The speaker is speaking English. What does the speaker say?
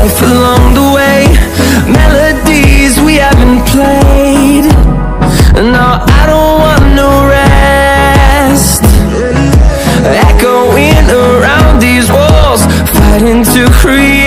life along the way. Melodies we haven't played. No, I don't want no rest. Echoing around these walls Fighting to create